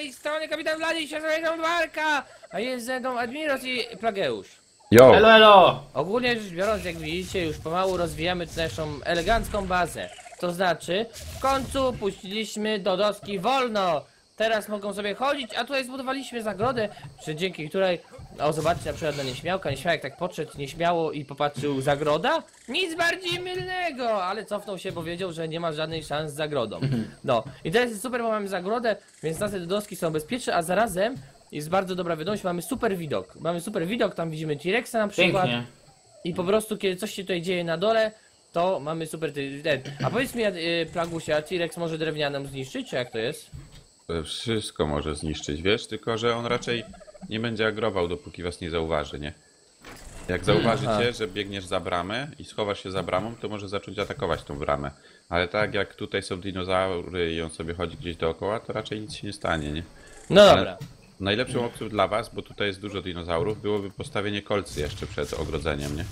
tej strony kapitan Wladimir się z Marka, a jest ze mną Admiros i Plageusz. Jo! Elo, elo! Ogólnie rzecz biorąc, jak widzicie, już pomału rozwijamy naszą elegancką bazę. To znaczy, w końcu puściliśmy do doski wolno. Teraz mogą sobie chodzić, a tutaj zbudowaliśmy zagrodę, przy dzięki której, o zobaczcie na przykład na nieśmiałka, nieśmiałek tak podszedł nieśmiało i popatrzył zagroda. Nic bardziej mylnego, ale cofnął się, powiedział, że nie ma żadnej szans z zagrodą. No i teraz jest super, bo mamy zagrodę, więc nasze doski są bezpieczne, a zarazem jest bardzo dobra wiadomość, mamy super widok. Mamy super widok, tam widzimy T-Rexa na przykład. Pięknie. I po prostu, kiedy coś się tutaj dzieje na dole, to mamy super ty- ten. A powiedz mi, y, Plagusia, a T-Rex może drewnianą zniszczyć, czy jak to jest? To Wszystko może zniszczyć, wiesz, tylko że on raczej nie będzie agrował, dopóki was nie zauważy, nie? Jak zauważycie, aha. że biegniesz za bramę i schowasz się za bramą, to może zacząć atakować tą bramę. Ale tak jak tutaj są dinozaury i on sobie chodzi gdzieś dookoła, to raczej nic się nie stanie, nie? No Ale dobra. Najlepszą opcją dla was, bo tutaj jest dużo dinozaurów, byłoby postawienie kolcy jeszcze przed ogrodzeniem, nie?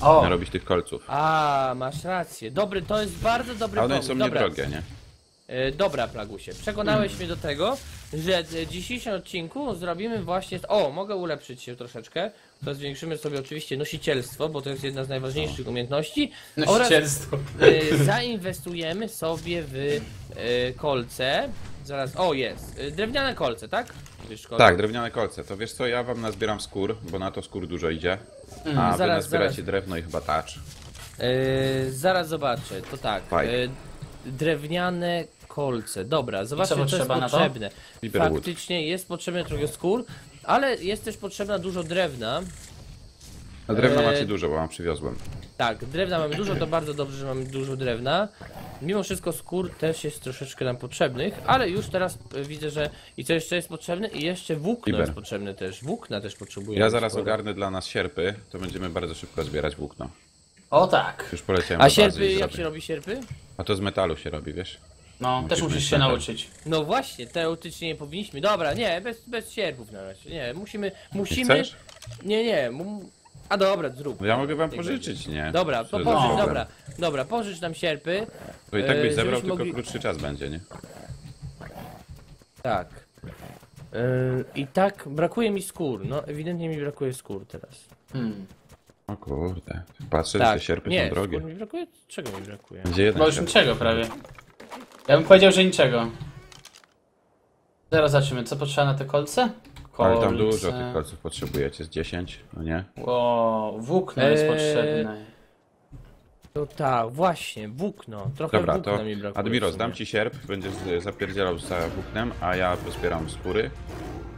O, Narobić tych kolców. A, masz rację. Dobry, to jest bardzo dobry A one pomysł. są Dobra, niedrogie, nie? E, dobra, Plagusie. Przekonałeś mnie do tego, że w dzisiejszym odcinku zrobimy właśnie. O, mogę ulepszyć się troszeczkę. To zwiększymy sobie oczywiście nosicielstwo, bo to jest jedna z najważniejszych umiejętności. Oraz nosicielstwo. e, zainwestujemy sobie w e, kolce. Zaraz, o jest. Drewniane kolce, tak? Wiesz, kolce. Tak, drewniane kolce. To wiesz co, ja wam nazbieram skór, bo na to skór dużo idzie. A wy Mm, zaraz, nazbieracie zaraz. drewno i chyba tacz. Zaraz zobaczę, to tak. E, drewniane kolce. Dobra, zobaczmy co, jest potrzeba na to? potrzebne. Fiberwood. Faktycznie jest potrzebne trochę skór, ale jest też potrzebna dużo drewna. A drewna Eee. macie dużo, bo wam przywiozłem. Tak, drewna mamy dużo, to bardzo dobrze, że mamy dużo drewna. Mimo wszystko skór też jest troszeczkę nam potrzebnych, ale już teraz e, widzę, że i co jeszcze jest potrzebne? I jeszcze włókno Fiber. jest potrzebne też. Włókna też potrzebujemy. Ja zaraz sporo. ogarnę dla nas sierpy, to będziemy bardzo szybko zbierać włókno. O tak. Już poleciałem A do bazy sierpy, i jak zrobię. się robi sierpy? A to z metalu się robi, wiesz? No, też musisz się nauczyć. No właśnie, teoretycznie nie powinniśmy. Dobra, nie, bez, bez sierpów na razie. Nie, musimy, Nie musimy... chcesz? Nie, nie. mu- A dobra, zrób. No ja mogę wam pożyczyć, nie? Dobra, za pożycz, dobra, dobra, pożycz nam sierpy. To i tak e, byś zebrał, żebyśmy tylko mogli- krótszy czas będzie, nie? Tak. Yy, I tak brakuje mi skór. No, ewidentnie mi brakuje skór teraz. Hmm. O kurde. Patrzę, Tak. że te sierpy nie, są drogie. mi brakuje? Czego mi brakuje? Gdzie jeden Bo już niczego prawie. Ja bym powiedział, że niczego. Zaraz zobaczymy, co potrzeba na te kolce? Ale Kolce. tam dużo tych kolców potrzebujecie, z 10, no nie? O, włókno jest Eee, potrzebne. No tak, właśnie, włókno. Trochę Dobra, włókna to mi brakuje. Admiro, w sumie. dam ci sierp, będziesz zapierdzielał za włóknem, a ja pozbieram skóry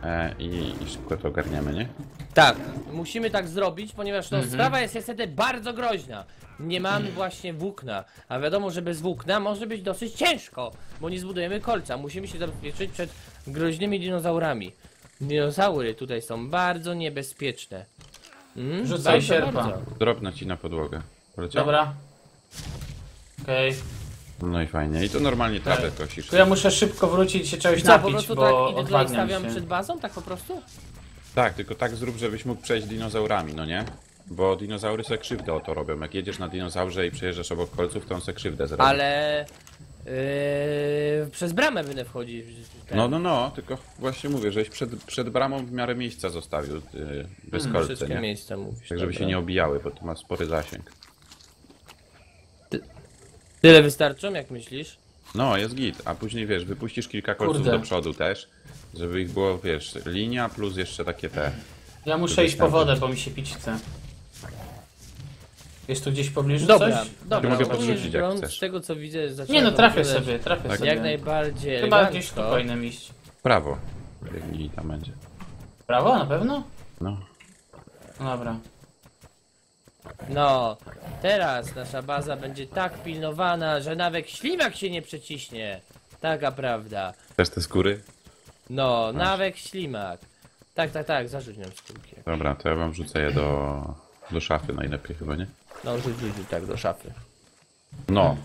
e, i, i szybko to ogarniemy, nie? Tak, musimy tak zrobić, ponieważ no, Mhm. sprawa jest niestety bardzo groźna. Nie mamy właśnie włókna, a wiadomo, że bez włókna może być dosyć ciężko, bo nie zbudujemy kolca. Musimy się zabezpieczyć przed groźnymi dinozaurami. Dinozaury tutaj są bardzo niebezpieczne. Mm, Rzucaj bardzo, sierpa. bardzo. Drobna ci na podłogę. Poleciał? Dobra. Okej. No i fajnie. I to normalnie trawę kosisz. To ja muszę szybko wrócić i się czegoś I co, po napić, prostu bo tak idę odwadniam stawiam się. przed bazą, tak po prostu? Tak, tylko tak zrób, żebyś mógł przejść dinozaurami, no nie? Bo dinozaury sobie krzywdę o to robią. Jak jedziesz na dinozaurze i przejeżdżasz obok kolców, to on sobie krzywdę zrobi. Ale... Yy, przez bramę będę wchodzić. ten- No, no, no, tylko właśnie mówię, żeś przed, przed bramą w miarę miejsca zostawił yy, bez Hmm, kolce, Wszystkie nie? miejsca mówisz. Tak, żeby się nie obijały, bo to ma spory zasięg. Tyle wystarczą, jak myślisz? No, jest git, a później wiesz, wypuścisz kilka kolców Kurde. do przodu też, żeby ich było, wiesz, linia plus jeszcze takie te. Ja muszę iść po tam- wodę, bo mi się pić chce. Jest tu gdzieś w pobliżu Dobra, coś? dobra. mogę ogólnie podrzucić, rzecz jak biorąc, chcesz. Z tego co widzę, Nie no, trafię wyglądać sobie, trafię Tak. sobie. Jak najbardziej Chyba elegancko. gdzieś tu powinienem iść. Prawo. Biegnij tam będzie. Prawo, na pewno? No. No dobra. No, teraz nasza baza będzie tak pilnowana, że nawet ślimak się nie przeciśnie. Taka prawda. Też te skóry? No, nawet ślimak. Tak, tak, tak, zarzuć nam skórkę. Dobra, to ja wam wrzucę je do, do szafy najlepiej chyba, nie? No, rzuć, rzuć, rzuć, tak, do szafy. No.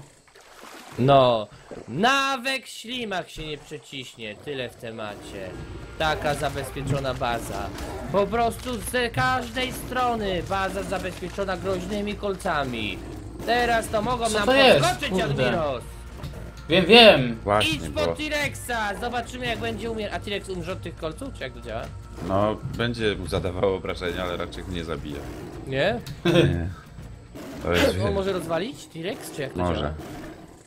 No, nawet ślimak się nie przeciśnie, tyle w temacie. Taka zabezpieczona baza. Po prostu z każdej strony baza zabezpieczona groźnymi kolcami. Teraz to mogą Co nam to jest? podskoczyć, Kurde. Admiros. Wiem, wiem. Właśnie, Idź bo po T-Rexa! Zobaczymy jak będzie umierał. A T-Rex umrze od tych kolców, czy jak to działa? no, będzie mu zadawało obrażenia, ale raczej go nie zabije. Nie? Nie. To jest, On może rozwalić T-Rex, czy jak to Może. działa?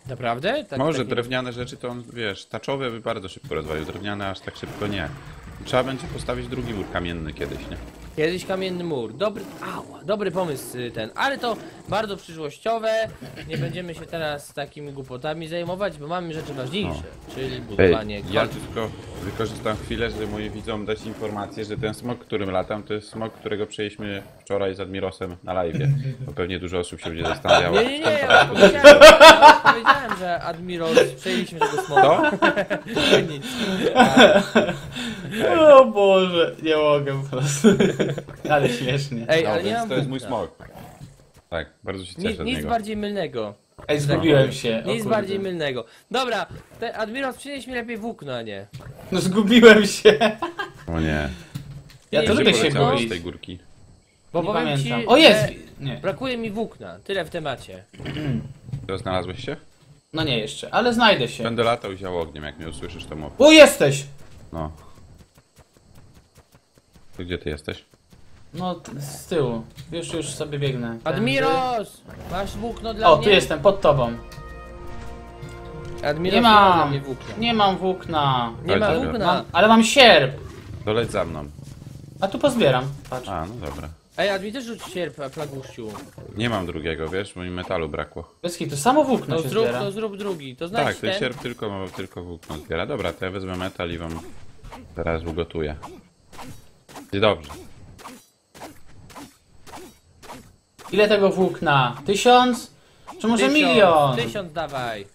Naprawdę? Tak, Może takie- drewniane rzeczy to on, wiesz, taczowe by bardzo szybko rozwalił, drewniane aż tak szybko nie. Trzeba będzie postawić drugi mur kamienny kiedyś, nie? Kiedyś kamienny mur. Dobry, ała, dobry pomysł y, ten, ale to bardzo przyszłościowe. Nie będziemy się teraz takimi głupotami zajmować, bo mamy rzeczy ważniejsze, czyli Ej, budowanie ja kolców. tylko wykorzystam chwilę, żeby moim widzom dać informację, że ten smok, którym latam, to jest smok, którego przejęliśmy wczoraj z Admirosem na live. Bo pewnie dużo osób się będzie zastanawiało. Nie, nie, nie, ja powiedziałem, ja powiedziałem, że Admiral, przejęliśmy tego smoka. Nic. O Boże, nie mogę po prostu. Ale śmiesznie. Ej, ale nie mam to jest mój punkta. smok. Tak, bardzo się Nic, cieszę z nic niego. bardziej mylnego. Ej, zgubiłem się. o Nic kurde. bardziej mylnego. Dobra, te Admiral przynieś mi lepiej włókno, a nie. No zgubiłem się. O nie. Ja Nie, to lubię się poleciało gubić. z tej górki. Bo Nie powiem pamiętam. ci, O jest! że Nie. brakuje mi włókna. Tyle w temacie. To znalazłeś się? No nie jeszcze, ale znajdę się. Będę latał i ział ogniem, jak mnie usłyszysz to mów. O, jesteś! No. To Gdzie ty jesteś? No, z tyłu. Już, już sobie biegnę. Tędy. Admiros! Masz włókno dla O, mnie? tu jestem, pod tobą. Admiros Nie ma dla mam. mnie włókna. Nie mam włókna. Nie ma włókna. Mam, ale mam sierp. To leć za mną. A tu pozbieram. Patrz. A, no dobra. Ej, Admi też rzuć sierp, a plaguściu. Nie mam drugiego, wiesz, bo mi metalu brakło. Bez to samo włókno To się zrób, zbiera. to zrób drugi. To znajdź Tak, ten ten. sierp tylko, tylko włókno zbiera. Dobra, to ja wezmę metal i wam teraz ugotuję. I dobrze. Ile tego włókna? Tysiąc? Czy może Tysiąc, milion? Tysiąc dawaj.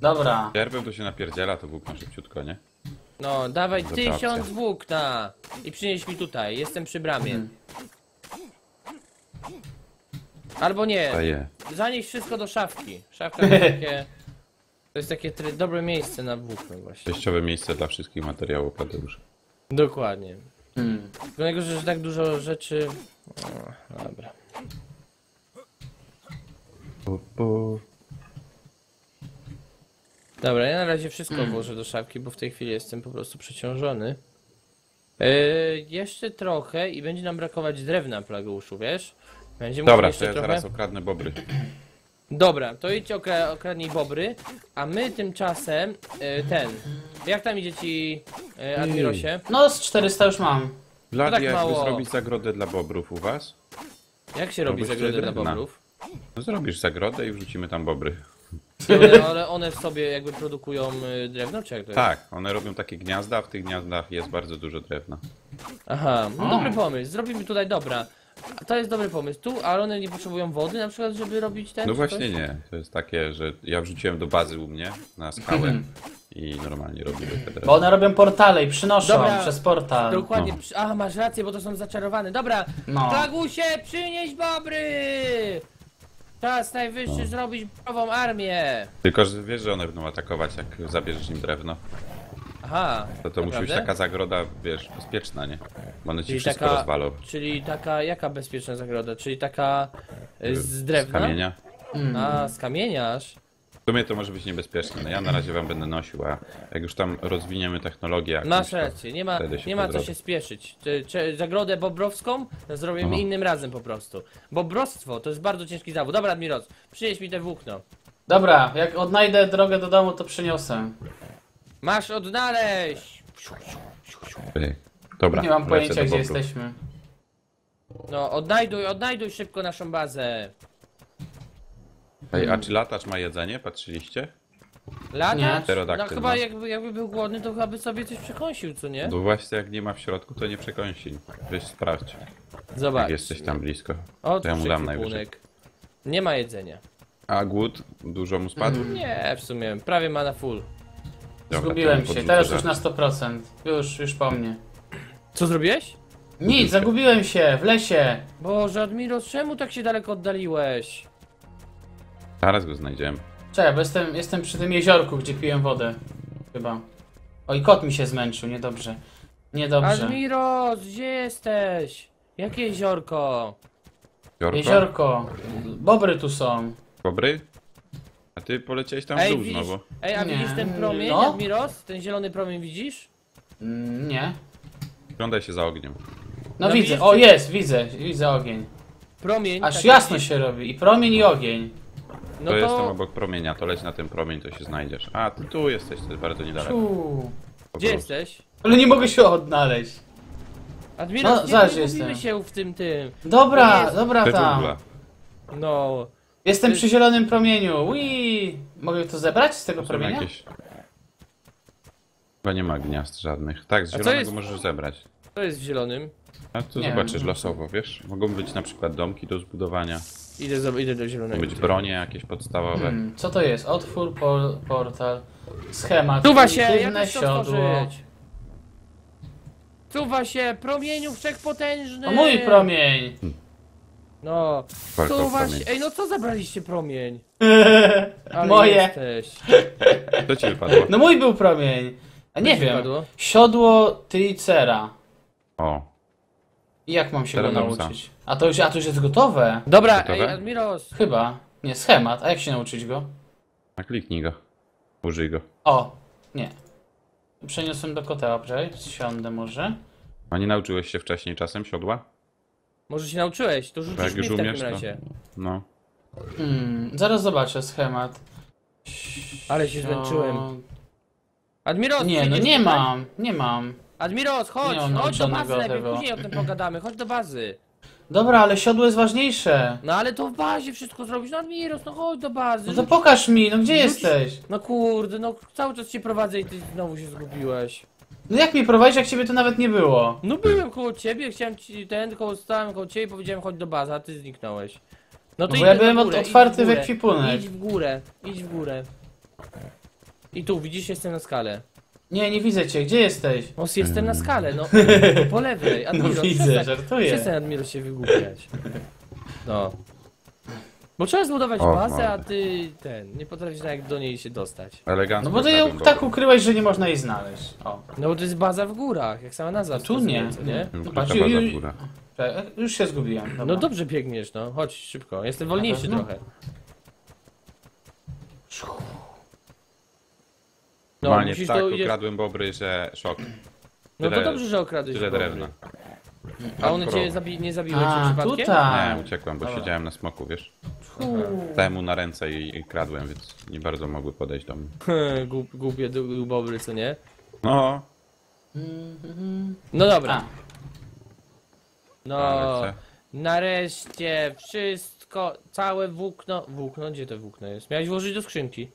Dobra. Sierpem to się napierdziela, to włókno szybciutko, nie? No, dawaj Dobra tysiąc opcja. włókna. I przynieś mi tutaj, jestem przy bramie. Mhm. Albo nie, Daję. zanieś wszystko do szafki. Szafka to jest takie... To jest takie try- dobre miejsce na włókno właśnie. Przejściowe miejsce dla wszystkich materiałów Tadeusza. Dokładnie. Hmm. Dlatego, że tak dużo rzeczy... O, dobra. Dobra, ja na razie wszystko Mm. włożę do szafki, bo w tej chwili jestem po prostu przeciążony. Yy, jeszcze trochę i będzie nam brakować drewna, Plageuszu, wiesz? Będzie Dobra, to jeszcze ja trochę. zaraz okradnę bobry. Dobra, to idź okra okradnij bobry, a my tymczasem yy, ten. Jak tam idzie ci, yy, Admirosie? No, z 400 już mam. Blady, tak jakby mało. zrobić zagrodę dla bobrów u was? Jak się robi Robisz zagrodę dla drewna. bobrów? No zrobisz zagrodę i wrzucimy tam bobry. Ale, ale one w sobie jakby produkują yy, drewno, czy jak to jest? Tak, one robią takie gniazda, a w tych gniazdach jest bardzo dużo drewna. Aha, no dobry pomysł. Zrobimy tutaj, dobra. A To jest dobry pomysł. Tu, ale one nie potrzebują wody na przykład, żeby robić ten? No czy właśnie coś? nie, to jest takie, że ja wrzuciłem do bazy u mnie na skałę i normalnie robiły te Bo one robią portale i przynoszą Dobra. przez portal. Dokładnie. No. przy- A, masz rację, bo to są zaczarowane. Dobra, No. Plagusie, przynieś bobry! Czas najwyższy No. zrobić nową armię. Tylko, że wiesz, że one będą atakować, jak zabierzesz im drewno. Aha. To to musi być naprawdę? taka zagroda, wiesz, bezpieczna, nie? Bo one ci Czyli wszystko taka- rozwalą. Czyli taka, jaka bezpieczna zagroda? Czyli taka y, z Z drewna? kamienia. Mm. A, z kamieniarz? W sumie to może być niebezpieczne. No ja na razie wam będę nosił, a jak już tam rozwiniemy technologię jakąś, Masz to rację, nie ma, wtedy się nie ma co się spieszyć. Czy, czy zagrodę bobrowską zrobimy Aha. innym razem po prostu. Bobrostwo to jest bardzo ciężki zawód. Dobra, Admiros, przynieś mi te włókno. Dobra, jak odnajdę drogę do domu, to przyniosę. Masz odnaleźć! Dobra, Nie mam lecę pojęcia, do gdzie jesteśmy. No, odnajduj, odnajduj szybko naszą bazę. Ej, a czy latacz ma jedzenie? Patrzyliście? Latacz? No chyba jakby, jakby był głodny, to chyba by sobie coś przekąsił, co nie? No właśnie, jak nie ma w środku, to nie przekąsi. Weź sprawdź, Zobacz. jak jesteś tam blisko. O, to ja tu mu dam najwyżej. Nie ma jedzenia. A głód? Dużo mu spadł? Nie, w sumie, prawie ma na full. Dobra, to Zgubiłem się, podrzucę teraz już na 100%. Już, już po mnie. Co zrobiłeś? Nic, zagubiłem się w lesie. Boże, Admiros, czemu tak się daleko oddaliłeś? Zaraz go znajdziemy. Czekaj, bo jestem, jestem przy tym jeziorku, gdzie piłem wodę. Chyba. Oj, kot mi się zmęczył, niedobrze. Niedobrze. Admiros, gdzie jesteś? Jakie jeziorko? Jorko? Jeziorko. Bobry tu są. Bobry? A ty poleciałeś tam w dół widzisz, znowu. ej, a Nie. widzisz ten promień, No. Admiros? Ten zielony promień widzisz? Mm, Nie. Oglądaj się za ogniem. No, No widzę, widzisz, o czy- jest, widzę, widzę ogień. Promień. Aż taki jasno się robi. I promień i ogień. No to, jestem to... obok promienia, to leć na ten promień, to się znajdziesz. A, ty tu jesteś, to jest bardzo niedaleko. Ciu. Gdzie jesteś? Ale nie mogę się odnaleźć. Admiros, No, nie zaraz pogubimy jestem. się w tym tym. Dobra, To nie jest- dobra Te tam. dżungla. No. Jestem przy zielonym promieniu. Wii. Mogę to zebrać z tego To są promienia? jakieś... Chyba nie ma gniazd żadnych. Tak, z co zielonego jest- możesz zebrać. To jest w zielonym. A to Nie zobaczysz wiem. losowo, wiesz? Mogą być na przykład domki do zbudowania, Idę, zo- idę do zielonego. być bronie jakieś podstawowe. Hmm, co to jest? Otwór, por, portal, schemat, Czuwa się, jak siodło. Czuwa się, promieniu wszechpotężny! O mój promień! No, Walka o czuwa promień. się... Ej, no co zabraliście promień? Ale Moje. jesteś. Co ci wypadło? No mój był promień. A nie wiem. wypadło? Siodło Tricera. O, I jak mam się go nauczyć? A to, już, a to już jest gotowe? Dobra, Gotowe? ej, Admiros. Chyba. Nie, schemat. A jak się nauczyć go? a kliknij go. Użyj go. O, nie. Przeniosłem do kotła, poczekaj. Siądę może. A nie nauczyłeś się wcześniej czasem siodła? Może się nauczyłeś, to Bo rzucisz jak mi już w takim umiesz, to... razie. No. Hmm, zaraz zobaczę schemat. Ale się zmęczyłem. Nie, Admiros, no przyjdziesz nie tutaj? mam, nie mam. Admiros, chodź, Nie chodź do bazy nauczonego lepiej, tego. później o tym pogadamy, chodź do bazy. Dobra, ale siodło jest ważniejsze. No ale to w bazie wszystko zrobisz, no Admiros, no chodź do bazy. No to rzuć- pokaż mi, no gdzie jesteś? No kurde, no cały czas cię prowadzę i ty znowu się zgubiłeś. No jak mi prowadzisz, jak ciebie tu nawet nie było? No byłem koło ciebie, chciałem ci ten, tylko stałem koło ciebie i powiedziałem chodź do bazy, a ty zniknąłeś. No bo idź ja na byłem górę, otwarty w górę, ekwipunek. Idź w górę, idź w górę. I tu, widzisz, jestem na skale. Nie, nie widzę cię, gdzie jesteś? No jestem na skale, no po lewej. No Admiro, widzę, przestań, żartuję. przestań Admiro się wygłupiać. No. Bo trzeba zbudować O, bazę, a ty ten, nie potrafisz jak do niej się dostać. Elegancko. No bo ty ją tak ukryłeś, że nie można jej znaleźć. O. No bo to jest baza w górach, jak sama nazwa No tu nie, co, nie? Patrz, baza ju- w górach. Czekaj, Już się zgubiłem. Dobra. No dobrze biegniesz, no. Chodź szybko. Jestem wolniejszy pewno? trochę. No, Normalnie musisz tak to ukradłem bobry, że szok. No to tyle- dobrze, że okradłeś Tyle drewna. A one cię zabi nie zabiły cię A, przypadkiem? tutaj. Nie, uciekłem, bo Dobra. siedziałem na smoku, wiesz. Fu. Stałem mu na ręce i, i kradłem, więc nie bardzo mogły podejść do mnie. Głup, głupie du- bobry, co nie? No, No dobra. A, No, nareszcie wszystko, całe włókno... Włókno? Gdzie to włókno jest? Miałeś włożyć do skrzynki.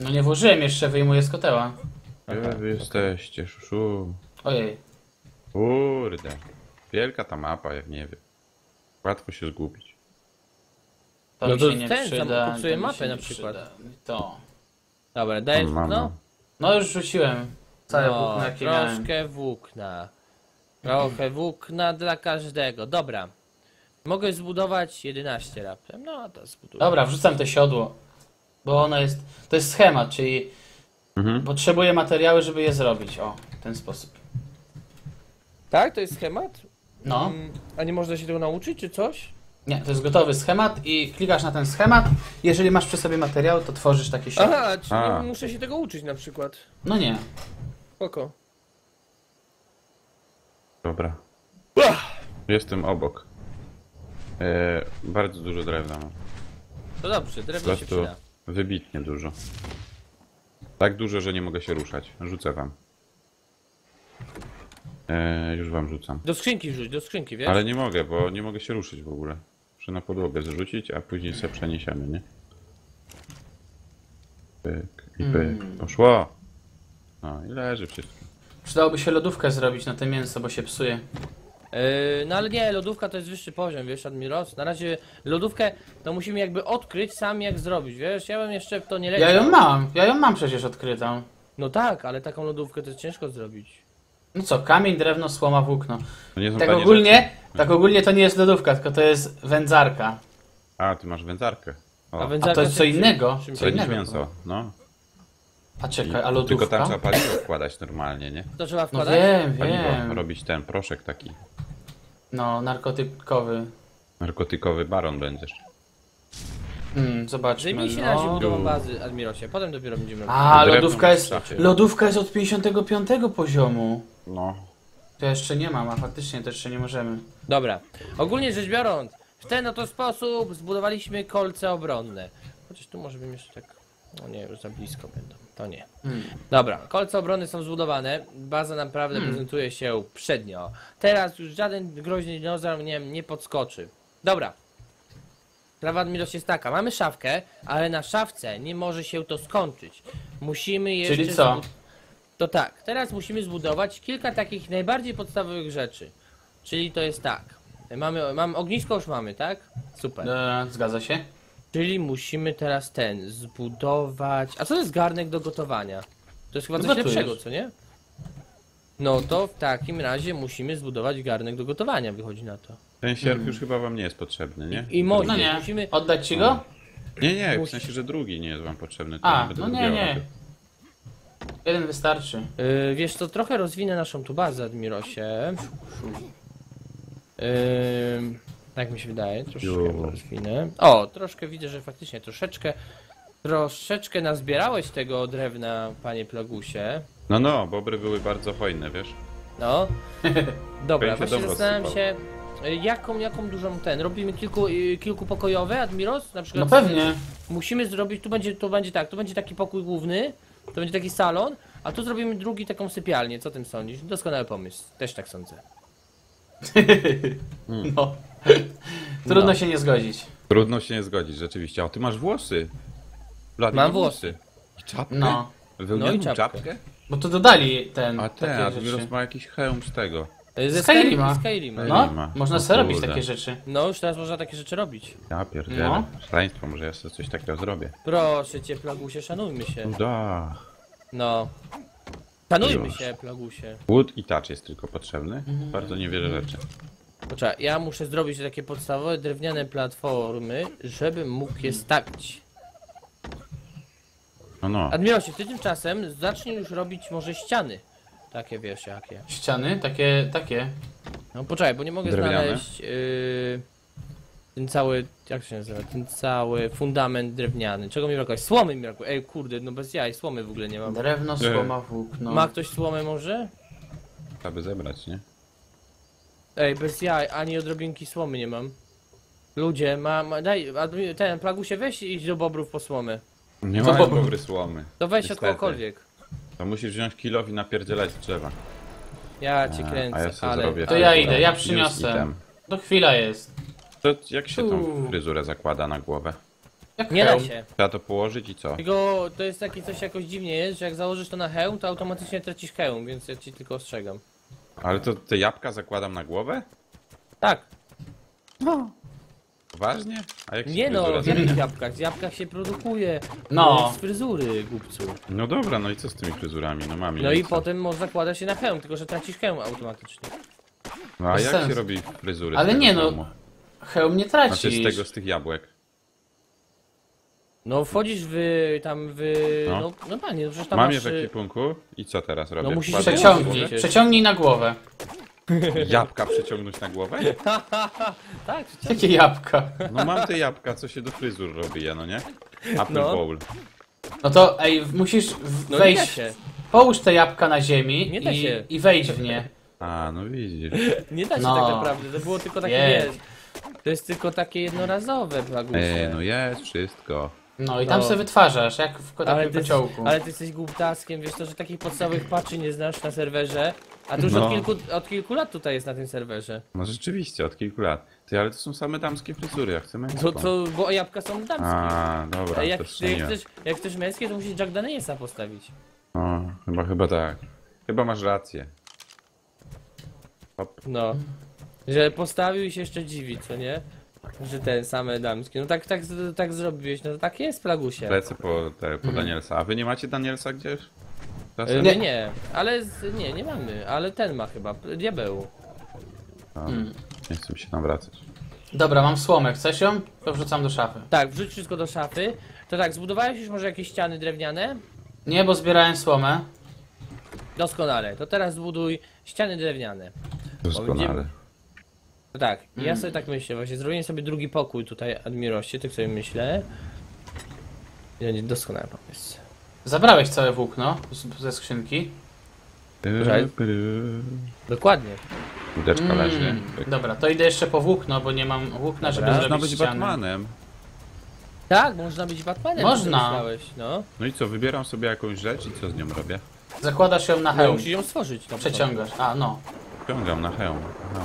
No nie włożyłem jeszcze, wyjmuję z koteła. Gdzie wy jesteście, szuszu? Ojej. Kurde. Wielka ta mapa, jak nie wiem. Łatwo się zgubić. To No mi to się nie ten, tam przyda. popsuje to mi mapę się na przykład. przyda. To. Dobra, dajesz O, mamo. włókno? No już rzuciłem. Całe no, włókno jakie miałem. troszkę włókna. Trochę włókna dla każdego. Dobra. Mogę zbudować 11 raptem. No to zbuduję. Dobra, wrzucam te siodło. Bo ono jest. To jest schemat, czyli Mhm. potrzebuję materiały, żeby je zrobić. O, w ten sposób. Tak? To jest schemat? No. Mm, A nie można się tego nauczyć, czy coś? Nie, to jest gotowy schemat i klikasz na ten schemat. Jeżeli masz przy sobie materiały, to tworzysz takie siodło. Aha, czyli A. muszę się tego uczyć na przykład. No nie. Spoko. Dobra. Jestem obok. E, bardzo dużo drewna mam. To dobrze, drewno się przyda. Wybitnie dużo. Tak dużo, że nie mogę się ruszać. Rzucę wam. E, już wam rzucam. Do skrzynki wrzuć, do skrzynki, wiesz? Ale nie mogę, bo nie mogę się ruszyć w ogóle. Muszę na podłogę zrzucić, a później sobie przeniesiemy, nie? Pyk i pyk. Mm. Poszło! No i leży wszystko. Przydałoby się lodówkę zrobić na te mięso, bo się psuje. Yy, no ale nie, lodówka to jest wyższy poziom, wiesz, Admiros? Na razie lodówkę to musimy jakby odkryć sami jak zrobić, wiesz? Ja bym jeszcze w to nie leciał. Ja ją mam, ja ją mam przecież odkrytą. No tak, ale taką lodówkę to jest ciężko zrobić. No co, kamień, drewno, słoma, włókno. To nie są Tak tanie ogólnie, rzeczy. tak ogólnie to nie jest lodówka, tylko to jest wędzarka. A, ty masz wędzarkę. O, A A wędzarka to jest co czym- innego. czym Co jest innego. mięso, no. A I czekaj, a Tylko lodówka? tam trzeba paliwo wkładać normalnie, nie? To trzeba No wkładać? wiem, Paliwo, wiem. robić ten proszek taki. No, narkotykowy. Narkotykowy baron będziesz. Hmm, zobaczmy. Zajmij się na razie No. budową bazy, Admirosie, potem dopiero będziemy A, Drewno lodówka jest, lodówka jest od 55 poziomu. No. To jeszcze nie mam, a faktycznie to jeszcze nie możemy. Dobra. Ogólnie rzecz biorąc, w ten oto sposób zbudowaliśmy kolce obronne. Chociaż tu może bym jeszcze tak... No nie, już za blisko będą. To nie. Hmm. Dobra, kolce obronne są zbudowane. Baza naprawdę Hmm. prezentuje się przednio. Teraz już żaden groźny dinozaur nie, nie podskoczy. Dobra. Sprawa Admiros jest taka. Mamy szafkę, ale na szafce nie może się to skończyć. Musimy jeszcze... Czyli co? To tak, teraz musimy zbudować kilka takich najbardziej podstawowych rzeczy. Czyli to jest tak. Mamy, mamy ognisko już mamy, tak? Super. E, zgadza się? Czyli musimy teraz ten zbudować. A co to jest garnek do gotowania? To jest chyba coś Gotujesz. lepszego, co nie? No to w takim razie musimy zbudować garnek do gotowania, wychodzi na to. Ten sierp już chyba wam nie jest potrzebny, nie? I może No nie. musimy. Oddać ci go? Nie, nie, w Musi- sensie, że drugi nie jest wam potrzebny. to A, będę no nie, drugiego nie. robił. Jeden wystarczy. Yy, wiesz co, trochę rozwinę naszą tu bazę, Admirosie. Yy, tak mi się wydaje, troszkę rozwinę. O, troszkę widzę, że faktycznie troszeczkę. Troszeczkę nazbierałeś tego drewna, panie Plagusie. No, no, bobry były bardzo hojne, wiesz? No. Dobra, właśnie dobro zastanawiam się, y, jaką, jaką dużą ten. Robimy kilku, y, kilkupokojowe, Admiros? Na No przykład pewnie. musimy zrobić, tu będzie, tu będzie tak, tu będzie taki pokój główny, to będzie taki salon, a tu zrobimy drugi taką sypialnię. Co tym sądzisz? Doskonały pomysł, też tak sądzę. No. Trudno No. się nie zgodzić. Trudno się nie zgodzić, rzeczywiście. A ty masz włosy. Blady Mam ma włosy. I czapkę? No. No i czapkę. czapkę? Bo to dodali ten. A ten, rzeczy. Admiros ma jakiś hełm z tego. Y, Ze Skyrima. Skyrima. No. Ma. można sobie robić kurde. takie rzeczy. No już teraz można takie rzeczy robić. Ja pierdzielę. No. Szaleństwo, może ja sobie coś takiego zrobię. Proszę cię, Plagusie, szanujmy się. Uda. No. Szanujmy Już. się, Plagusie. Wood i touch jest tylko potrzebny. Mhm. Bardzo niewiele rzeczy. Poczekaj, ja muszę zrobić takie podstawowe drewniane platformy, żebym mógł je stawić. No, no. Admirosie, ty tymczasem zacznij już robić może ściany. Takie wiesz jakie. Ściany, takie, takie. No poczekaj, bo nie mogę Drewniane? znaleźć yy, ten cały, jak to się nazywa, ten cały fundament drewniany. Czego mi brakuje? Słomy mi brakuje. Ej kurde, no bez jaj, słomy w ogóle nie mam. Drewno, słoma, włókno. Ma ktoś słomę może? Trzeba by zebrać, nie? Ej, bez jaj, ani odrobinki słomy nie mam. Ludzie, ma, ma daj, admi- ten, plagusie weź i idź do bobrów po słomę. Nie ma bobry? bobry słomy. To weź od Niestety. kogokolwiek. To musisz wziąć kilow i napierdzielać z drzewa. Ja cię A, kręcę, a ja sobie ale... zrobię. To ja idę, ja przyniosę. To chwila jest. To jak się tą Uuu. fryzurę zakłada na głowę? Jak Nie da hełm. się. Trzeba to położyć i co? Tylko to jest takie coś jakoś dziwnie jest, że jak założysz to na hełm, to automatycznie tracisz hełm, więc ja ci tylko ostrzegam. Ale to te jabłka zakładam na głowę? Tak, Poważnie? A jak się nie no, fryzura w zakłada? jakich jabłkach? Z jabłkach się produkuje. No. Z fryzury, głupcu. No dobra, no i co z tymi fryzurami? No mam No i jajca. potem można zakładać się na hełm, tylko że tracisz hełm automatycznie. No a Bez jak sensu. się robi fryzury Ale tego nie, no, hełmu? Hełm nie Znaczy tracisz. z tego, z tych jabłek. No wchodzisz w tam w. No. No, no panie, no przecież tam Mam je masz. w ekwipunku i co teraz robię? No musisz Wkładam przeciągnij. na Przeciągnij, przeciągnij na głowę. głowę? Jabłka przeciągnąć na głowę? Tak, przecież. Jakie jabłka? No mam te jabłka, co się do fryzur robi, ja no nie? Apple No. bowl. No to ej, w- musisz w- No nie da wejść. się. Połóż te jabłka na ziemi Nie da i, się. i wejdź w nie. A, no widzisz. Nie da się No. tak naprawdę, to było tylko takie Nie. To jest tylko takie jednorazowe plagusie. E, no jest wszystko. No i tam No. sobie wytwarzasz, jak w takim ty, kociołku. ale ty jesteś głuptaskiem, wiesz to, że takich podstawowych patchy nie znasz na serwerze, a to już No. od, kilku, od kilku lat tutaj jest na tym serwerze. No rzeczywiście, od kilku lat. Ty, ale to są same damskie fryzury, ja chcę męską. To, to, bo jabłka są damskie. A, dobra, A to jak, jak, strzeliłem. chcesz, jak chcesz męskie, to musisz Jack Danielsa postawić. O, chyba, chyba tak. Chyba masz rację. Hop. No. Że postawił i się jeszcze dziwi, co nie? Że ten same damskie. No tak, tak, tak zrobiłeś, no tak jest plagusie. Lecę po, te, po Mhm. Danielsa. A wy nie macie Danielsa gdzieś? Czasem? Nie, nie, ale z, nie, nie mamy, ale ten ma chyba, diabeł. A, Hmm. Nie chcę mi się tam wracać. Dobra, mam słomę. Chcesz ją? To wrzucam do szafy. Tak, wrzuć wszystko do szafy. To tak, zbudowałeś już może jakieś ściany drewniane? Nie, bo zbierałem słomę. Doskonale. To teraz zbuduj ściany drewniane. Doskonale. No tak, ja Mm. sobie tak myślę, właśnie zrobiłem sobie drugi pokój tutaj, Admiroście, tak sobie myślę. I będzie doskonały pomysł. Zabrałeś całe włókno z- ze skrzynki. Dokładnie. Łódeczka leży. Mm, dobra, to idę jeszcze po włókno, bo nie mam włókna, żeby. Można zrobić być. Batmanem. Tak, można być Batmanem. Można. myślałeś, No, No i co, wybieram sobie jakąś rzecz i co z nią robię? Zakładasz ją na no hełm. musisz ją stworzyć. No, Przeciągasz. A, no. Ciągam na hełm. Aha.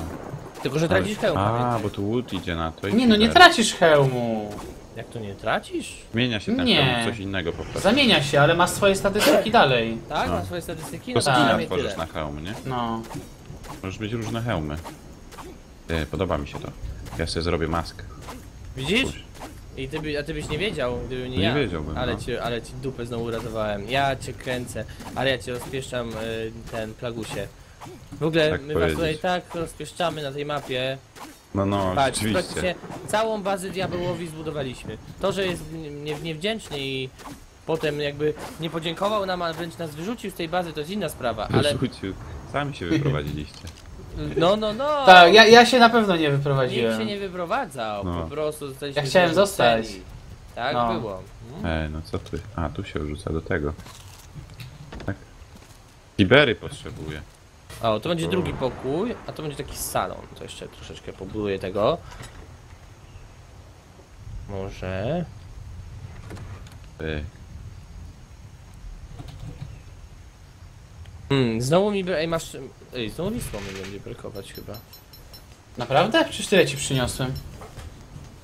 Tylko, że tracisz hełm, A, bo tu łód idzie na to i Nie no, nie tracisz hełmu. Jak to nie tracisz? Zmienia się ten Nie. hełm w coś innego po prostu. Zamienia się, ale masz swoje statystyki dalej. Tak, No. ma swoje statystyki, To no to tak. skina przynajmniej tworzysz tyle. na hełm, nie? No. Możesz mieć różne hełmy. Ty, podoba mi się to. Ja sobie zrobię maskę. Widzisz? I ty by, a ty byś nie wiedział, gdyby nie Nie ja. wiedziałbym, Ale, no. ci, ale ci dupę znowu uratowałem. Ja cię kręcę, ale ja cię rozpieszczam y, ten plagusie. W ogóle Tak my was powiedzieć. tutaj tak rozpieszczamy na tej mapie. No, no, Patrz, rzeczywiście. praktycznie całą bazę diabełowi zbudowaliśmy. To, że jest nie, niewdzięczny i potem jakby nie podziękował nam, a wręcz nas wyrzucił z tej bazy, to jest inna sprawa, ale Wyrzucił. Sami się wyprowadziliście. no, no, no. Tak, ja, ja się na pewno nie Nikt wyprowadziłem. się nie wyprowadzał, No. po prostu zostaliśmy Ja chciałem wyrzuceni. zostać. Tak No. było. Ej, no co ty? A, tu się wrzuca do tego. Tak. Kibery potrzebuję. O, to będzie drugi pokój, a to będzie taki salon. To jeszcze troszeczkę pobuduję tego. Może. Ty. Hmm, znowu mi. bra- Ej, masz. Ej, znowu listwo mi będzie brakować chyba. Naprawdę? Przecież tyle ci przyniosłem.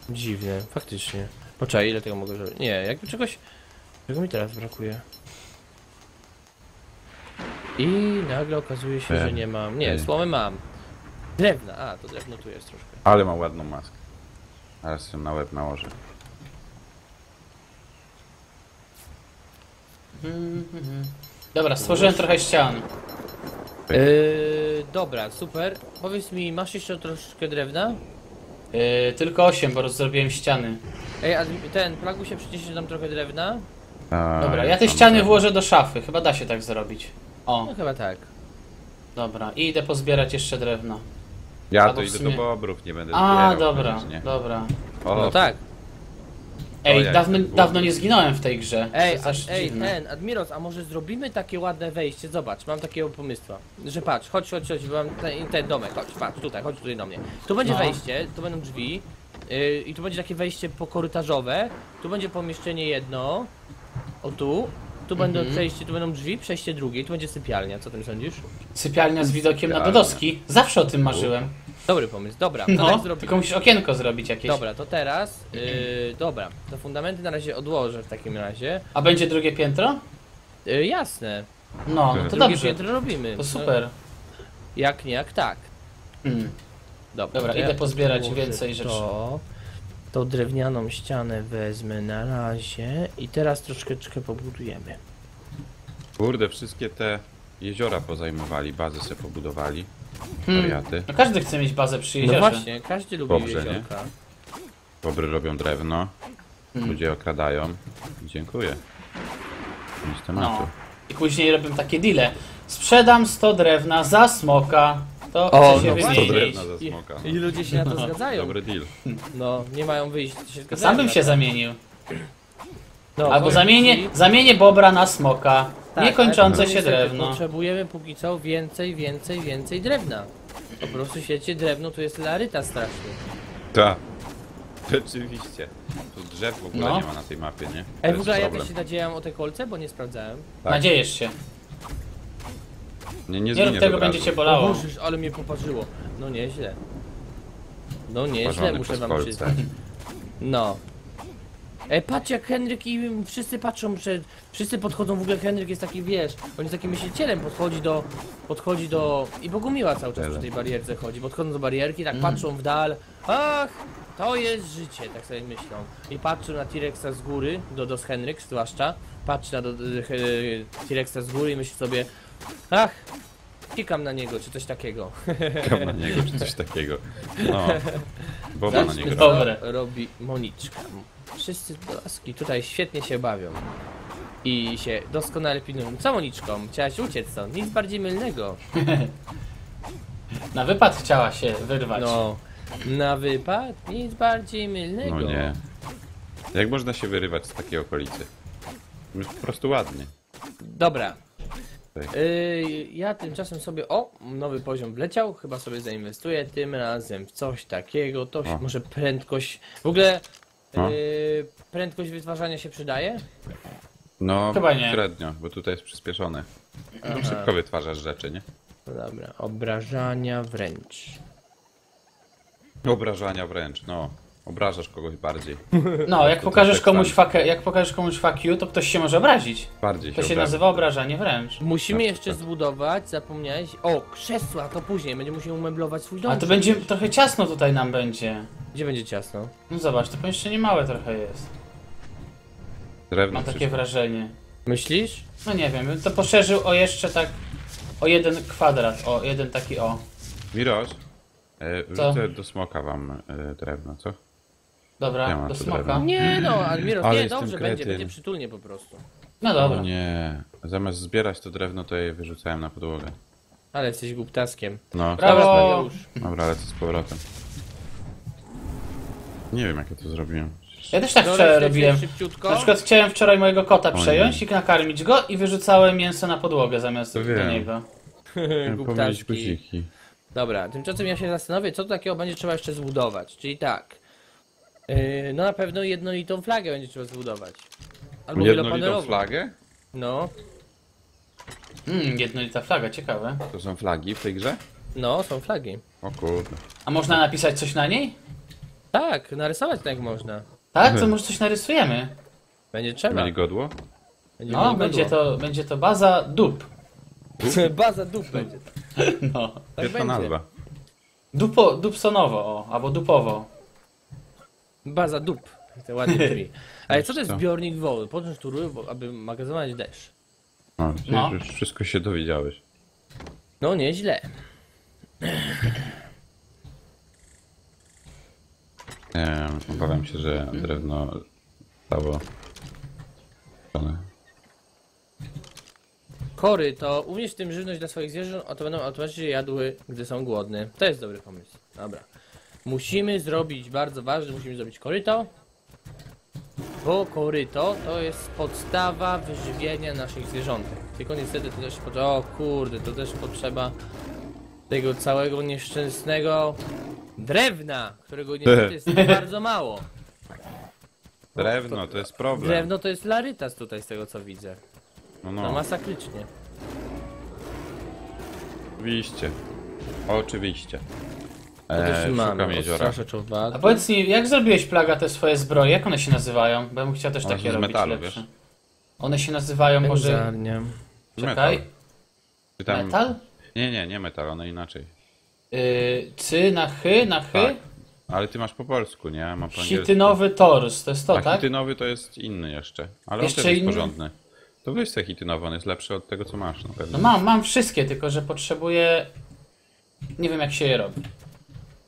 Dziwne, faktycznie. Poczekaj, ile tego mogę zrobić? Nie, jakby czegoś. Czego mi teraz brakuje? I nagle okazuje się, że nie mam. Nie, słomy mam. Drewna, a to drewno tu jest troszkę. Ale ma ładną maskę. Teraz ją na łeb nałożę. Mhm. Dobra, stworzyłem trochę ścian. Yy, dobra, super. Powiedz mi, masz jeszcze troszeczkę drewna? Yy, tylko 8, bo zrobiłem ściany. Ej, a ten, plagu się przyniesie nam trochę drewna? A, Dobra, ja te ściany drewno. włożę do szafy. Chyba da się tak zrobić. O, No chyba tak. dobra. I idę pozbierać jeszcze drewno. Ja Albo to w idę sumie- do bobrów, nie będę A, zbierał dobra, koniecznie. dobra. O, No tak. Ej, jak dawno, ten było. dawno nie zginąłem w tej grze. Ej, to a, aż ej, dziwne. ten, Admiros, a może zrobimy takie ładne wejście? Zobacz, mam takiego pomysłu. Że patrz, chodź, chodź, chodź, mam ten, ten domek, chodź, patrz, tutaj, chodź tutaj do mnie. Tu będzie No. wejście, tu będą drzwi. Yy, I tu będzie takie wejście pokorytarzowe. Tu będzie pomieszczenie jedno. O tu. Tu będą Mhm. przejście, tu będą drzwi, przejście drugie, i tu będzie sypialnia. Co ty sądzisz? Sypialnia z widokiem na Sypialnia. Dodoski. Zawsze o tym marzyłem. Dobry pomysł, dobra. to No, tak zrobimy. tylko musisz okienko zrobić jakieś. Dobra, to teraz, yy, dobra, to fundamenty na razie odłożę w takim razie. A będzie drugie piętro? Yy, jasne, No, no to Drugie drugie dobrze. piętro robimy. To No, super. jak nie, jak tak. Mm. Dobra, Dobra, to idę pozbierać więcej rzeczy. To, to drewnianą ścianę wezmę na razie i teraz troszeczkę pobudujemy. Kurde, wszystkie te jeziora pozajmowali, bazy se pobudowali. Hmm. No każdy chce mieć bazę przy No jeziorze. właśnie, każdy lubi Dobrze, jeziorka. Bobry robią drewno, Hmm. ludzie okradają. Dziękuję. Nic tematu. No. I później robią takie deale. Sprzedam 100 drewna za smoka. To O, chce się no To wymienić. drewna za I, smoka. I ludzie się na to zgadzają. Dobry deal. No, nie mają wyjść, to się zgadzają. Sam bym na się to. zamienił. No, Albo zamienię, zamienię bobra na smoka. Tak, Niekończące ale się niestety drewno. Potrzebujemy póki co więcej, więcej, więcej drewna. Po prostu w świecie drewno to jest laryta straszny. Tak. Rzeczywiście. Tu drzew w ogóle No. nie ma na tej mapie, nie? To Ej, w jest ogóle ja problem. też się nadziejam o te kolce, bo nie sprawdzałem. Tak. Nadziejesz się. Nie, nie Nie rób tego, będzie cię bolało. Boże, ale mnie poparzyło. No nieźle. No nieźle, muszę wam przyznać. No. Ej, patrz jak Henryk i wszyscy patrzą, że wszyscy podchodzą, w ogóle Henryk jest taki, wiesz, on jest takim myślicielem, podchodzi do, podchodzi do, i Bogumiła cały czas Tyle. przy tej barierce chodzi, podchodzą do barierki, tak patrzą w dal, ach, to jest życie, tak sobie myślą. I patrzą na T-Rexa z góry, do Dos Henryk zwłaszcza, patrzy na do- do- he- T-Rexa z góry i myśli sobie, ach, kikam na niego, czy coś takiego. Czekam na niego, czy coś takiego. No. Boba na niego. co Dobre. robi Moniczka. Wszyscy laski tutaj świetnie się bawią. I się doskonale pilnują. Co Moniczką? Chciałaś uciec stąd. Nic bardziej mylnego. Na wypad chciała się wyrwać. No. Na wypad? Nic bardziej mylnego. No nie. Jak można się wyrywać z takiej okolicy? Po prostu ładnie. Dobra. Tak. Yy, ja tymczasem sobie. O, nowy poziom wleciał. Chyba sobie zainwestuję tym razem w coś takiego. To się, może prędkość. W ogóle. Yy, prędkość wytwarzania się przydaje? No, Chyba nie. średnio, bo tutaj jest przyspieszone. No, Aha. szybko wytwarzasz rzeczy, nie? No dobra, obrażania wręcz. Obrażania wręcz, no. Obrażasz kogoś bardziej. No, jak pokażesz tak komuś fakę, jak pokażesz komuś fuck you, to ktoś się może obrazić. Bardziej To się obrażasz. nazywa obrażanie wręcz. Musimy Na jeszcze przykład. zbudować, zapomniałeś. O, krzesła, to później. Będziemy musieli umeblować swój dom. A to będzie trochę ciasno tutaj nam będzie. Gdzie będzie ciasno? No zobacz, to pomieszczenie małe trochę jest. Drewno Mam takie wrażenie. Myślisz? No nie wiem, bym to poszerzył o jeszcze tak. O jeden kwadrat, o jeden taki o. Miroś, e, Co? wrzucę do smoka wam e, drewno, co? Dobra, mam do tu smoka. drewno. Nie no, Admiros, Ale nie, jestem dobrze będzie, kretyn. będzie przytulnie po prostu. No dobra. O nie, zamiast zbierać to drewno, to je wyrzucałem na podłogę. Ale jesteś głuptaskiem. No, Brawo! Dobra, już. dobra, lecę z powrotem. Nie wiem, jak ja to zrobiłem. Ja też tak wczoraj robiłem. Szybciutko. Na przykład chciałem wczoraj mojego kota nie. przejąć i nakarmić go i wyrzucałem mięso na podłogę zamiast To do wiem. niego. Pomylić Głuptaski. guziki. Dobra, tymczasem ja się zastanowię, co tu takiego będzie trzeba jeszcze zbudować. Czyli tak. Yy, no na pewno jednolitą flagę będzie trzeba zbudować. Albo Jednolitą wielopanelową. flagę? No, Hmm, jednolita flaga, ciekawe. To są flagi w tej grze? no, są flagi. O kurde. A można napisać coś na niej? Tak, narysować tak można. Tak? To Mhm. może coś narysujemy. Będzie trzeba. Mieli godło? Będzie No, będzie godło. to, będzie to baza dup. Baza dup będzie. No. Tak Świetna będzie. nazwa. Dupo, dupsonowo, o, albo dupowo. Baza dup. To ładnie brzmi. Ale co to jest zbiornik wody? Podróż tu rury, bo- aby magazynować deszcz. No, No. no. już wszystko się dowiedziałeś. No nieźle. Nie wiem, obawiam się, że drewno stało. Kory to umiesz tym żywność dla swoich zwierząt, a to będą automatycznie jadły, gdy są głodne. To jest dobry pomysł. Dobra. Musimy zrobić, bardzo ważne, musimy zrobić koryto. Bo koryto to jest podstawa wyżywienia naszych zwierzątek. Tylko niestety to też potrzeba, o kurde, to też potrzeba tego całego nieszczęsnego drewna, którego niestety jest bardzo mało. Drewno, to jest problem. Drewno to jest larytas tutaj z tego co widzę. No, No no, masakrycznie. oczywiście. Oczywiście. To też Eee, mamy. szukam jeziora. A powiedz mi, jak zrobiłeś plaga te swoje zbroje? Jak one się nazywają? Bo ja bym chciał też One takie są z robić metalu, lepsze. wiesz? One się nazywają może... Pędzarnia. Czekaj. Metal. Czy tam- Metal? Nie, nie, nie metal, one inaczej. Yy, cy na chy, na chy? Tak. Ale ty masz po polsku, nie? Mam po angielsku. Hitynowy tors, to jest to, A tak? hitynowy to jest inny jeszcze. Ale Jeszcze on też jest inny? porządny. To weź se hitynowy, on jest lepszy od tego, co masz na pewno. No mam, mam wszystkie, tylko że potrzebuję... Nie wiem jak się je robi.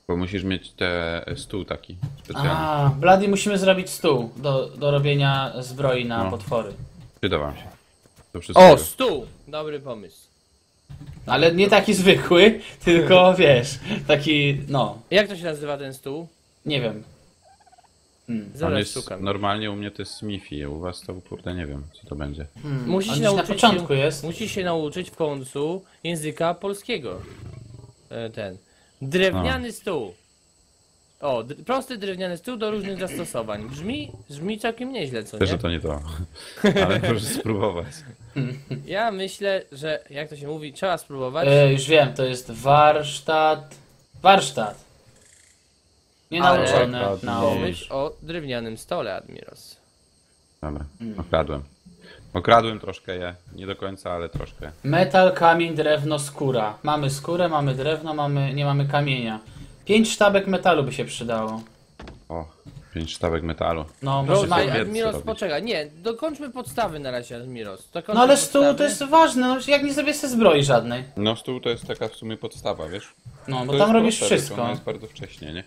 Bo musisz mieć te stół taki specjalny. A, Blady musimy zrobić stół do, do robienia zbroi na No. potwory. Przyda wam się. To wszystko. O, stół! Dobry pomysł. Ale nie taki zwykły, tylko wiesz, taki, no, Jak to się nazywa ten stół? nie wiem. Hmm. On Zaraz jest, szukam. normalnie u mnie to jest Smithy, u was to kurde nie wiem, co to będzie. Hmm. Musisz On gdzieś na nauczyć początku się, jest. Musisz się nauczyć w końcu języka polskiego. E, ten. Drewniany stół. O, prosty drewniany stół do różnych zastosowań. Brzmi, brzmi całkiem nieźle, co Też, że nie? to nie to. Ale możesz spróbować. Ja myślę, że jak to się mówi, trzeba spróbować. E, już wiem, to jest warsztat. Warsztat. Nienauczony Ale- na Pomyśl o drewnianym stole, Admiros. Dobra, Mm. okradłem. Okradłem troszkę je, nie do końca, ale troszkę. Metal, kamień, drewno, skóra. Mamy skórę, mamy drewno, mamy, nie mamy kamienia. Pięć sztabek metalu by się przydało. O, pięć sztabek metalu. No, może Proszę. Wiec Admiros, robić. poczekaj. Nie, dokończmy podstawy na razie, Admiros. Dokończmy No ale stół podstawy. to jest ważne, no jak nie zrobię sobie zbroi żadnej. No stół to jest taka w sumie podstawa, wiesz? No, bo To tam robisz proste, wszystko. Ono jest bardzo wcześnie, nie?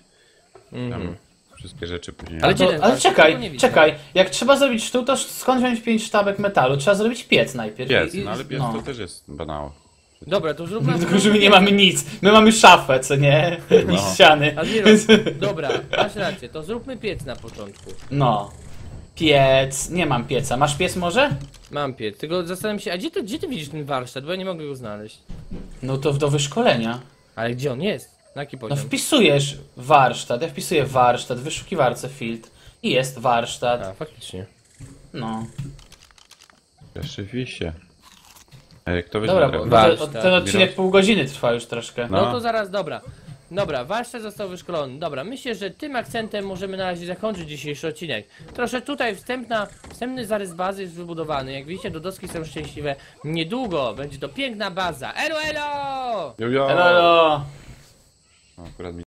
Tam wszystkie rzeczy później. Ale Ale, gdzie ten ale? Tego czekaj, czekaj. Jak trzeba zrobić sztuk, to skąd wziąć pięć sztabek metalu? Trzeba zrobić piec najpierw. Piec, I- i- no ale piec to też jest banał. Dobra, to zróbmy... Tylko, że my nie mamy nic. My mamy szafę, co nie? I No. ściany. Admiros, dobra, masz rację, to zróbmy piec na początku. No. Piec. Nie mam pieca. Masz piec może? Mam piec, tylko zastanawiam się, a gdzie, to, gdzie ty widzisz ten warsztat, bo ja nie mogę go znaleźć. No to do wyszkolenia. Ale gdzie on jest? Na jaki No poziom? wpisujesz warsztat. Ja wpisuję warsztat w wyszukiwarce field. I jest warsztat. A, faktycznie. No. Rzeczywiście. Ej, Kto weźmie Dobra, bo, bo ten, Warsztat. ten odcinek pół godziny trwa już troszkę. No No. to zaraz, dobra. Dobra, warsztat został wyszkolony. Dobra, myślę, że tym akcentem możemy na razie zakończyć dzisiejszy odcinek. Proszę tutaj wstępna, wstępny zarys bazy jest wybudowany. Jak widzicie, do doski są szczęśliwe. Niedługo będzie to piękna baza. Elo, elo! Elo, elo. Akurat